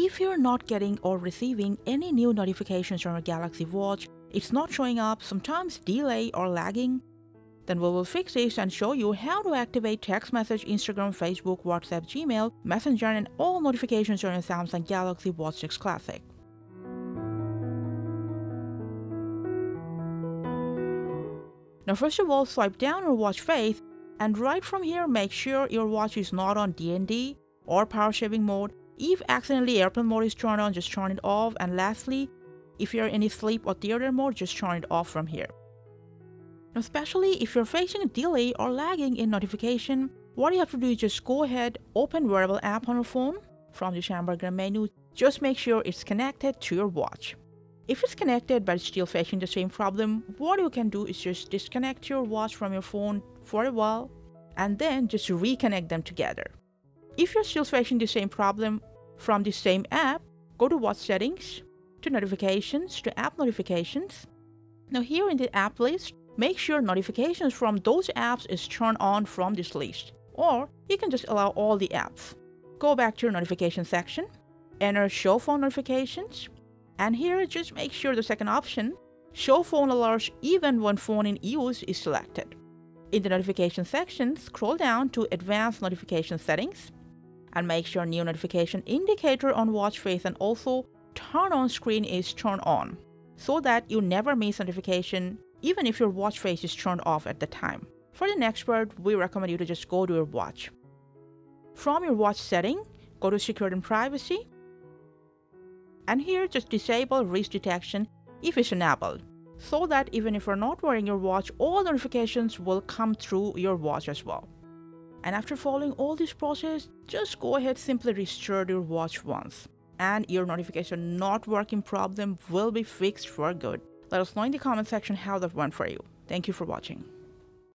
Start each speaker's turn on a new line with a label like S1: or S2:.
S1: If you're not getting or receiving any new notifications from your Galaxy Watch, it's not showing up, sometimes delay or lagging, then we will fix this and show you how to activate text message, Instagram, Facebook, WhatsApp, Gmail, Messenger, and all notifications on your Samsung Galaxy Watch 6 Classic. Now first of all, swipe down your watch face and right from here make sure your watch is not on DND or power saving mode. If accidentally airplane mode is turned on, just turn it off. And lastly, if you're in sleep or theater mode, just turn it off from here. Now, especially if you're facing a delay or lagging in notification, what you have to do is just go ahead, open wearable app on your phone from the hamburger menu. Just make sure it's connected to your watch. If it's connected but still facing the same problem, what you can do is just disconnect your watch from your phone for a while and then just reconnect them together. If you're still facing the same problem from the same app, go to Watch Settings, to Notifications, to App Notifications. Now here in the app list, make sure notifications from those apps is turned on from this list. Or you can just allow all the apps. Go back to your notification section, enter Show Phone Notifications, and here, just make sure the second option, Show Phone Alerts even when phone in use is selected. In the notification section, scroll down to Advanced Notification Settings and make sure New Notification Indicator on watch face and also Turn on screen is turned on so that you never miss notification even if your watch face is turned off at the time. For the next part, we recommend you to just go to your watch. From your watch setting, go to Security and Privacy and here just disable wrist detection if it's enabled so that even if you're not wearing your watch, all notifications will come through your watch as well. And after following all this process, just go ahead simply restart your watch once and your notification not working problem will be fixed for good. Let us know in the comment section how that went for you. Thank you for watching.